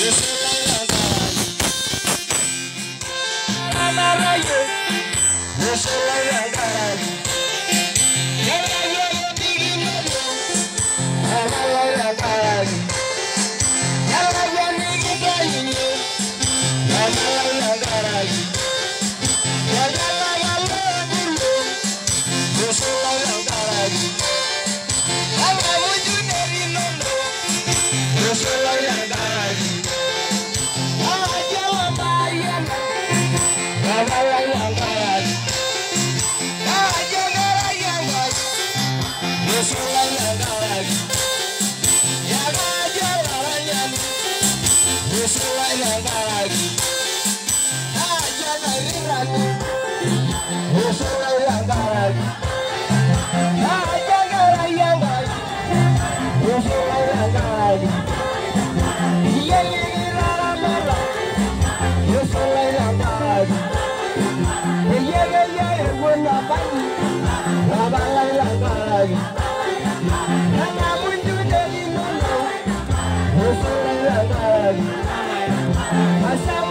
begini bangga. Yeah, yeah, yeah. I said,